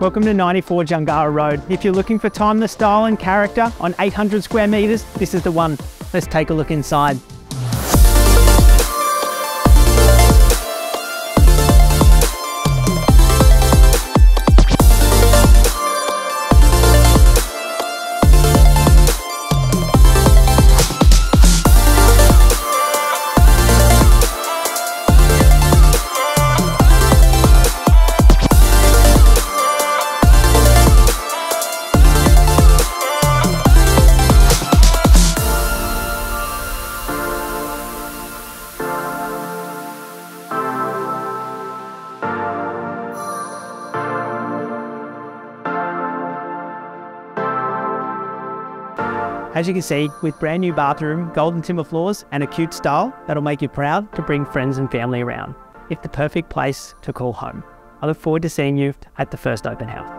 Welcome to 94 Jungara Road. If you're looking for timeless style and character on 800 square metres, this is the one. Let's take a look inside. As you can see, with brand new bathroom, golden timber floors, and a cute style, that'll make you proud to bring friends and family around. It's the perfect place to call home. I look forward to seeing you at the first open house.